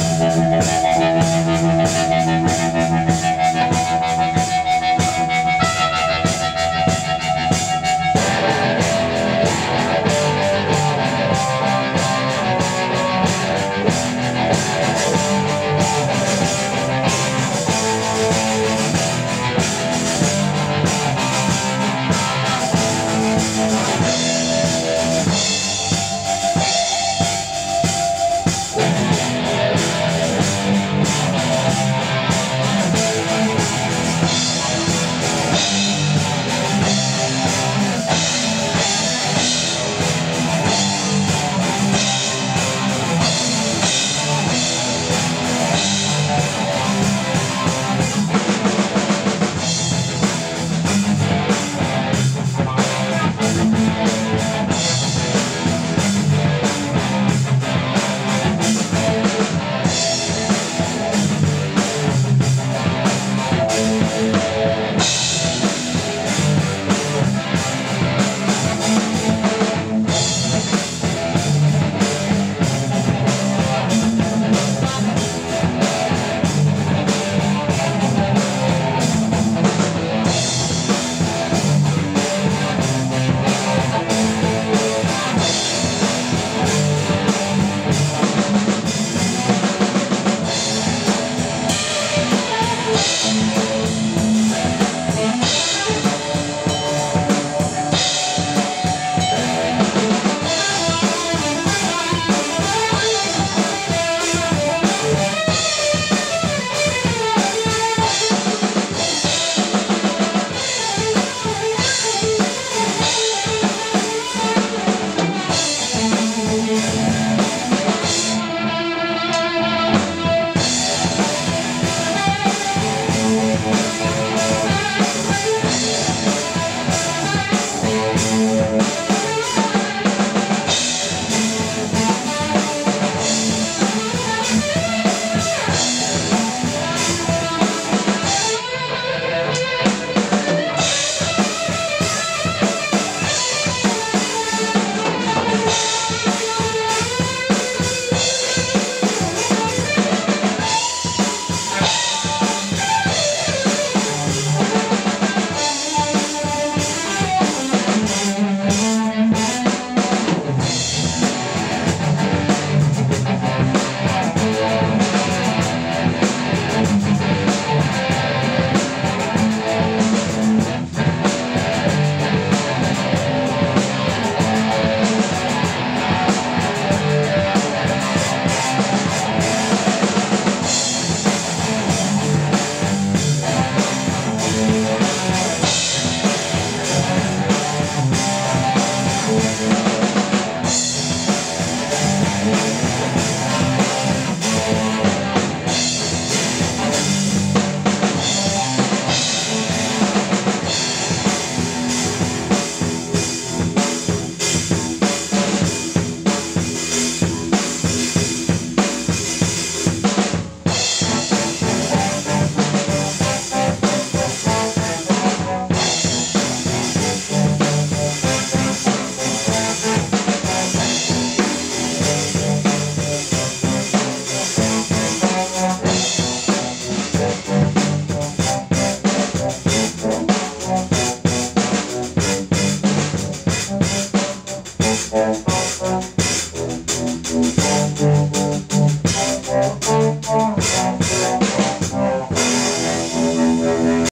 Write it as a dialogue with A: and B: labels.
A: Música